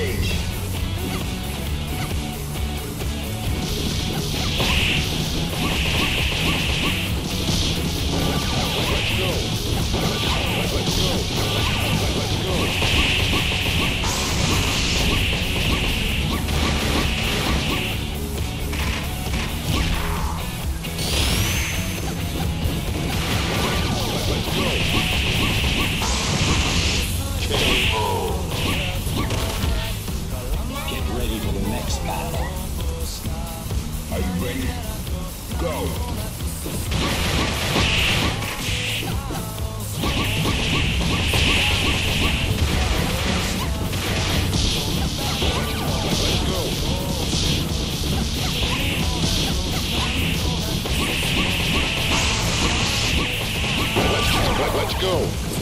stage. Ready? Go! Let's go! Let's go!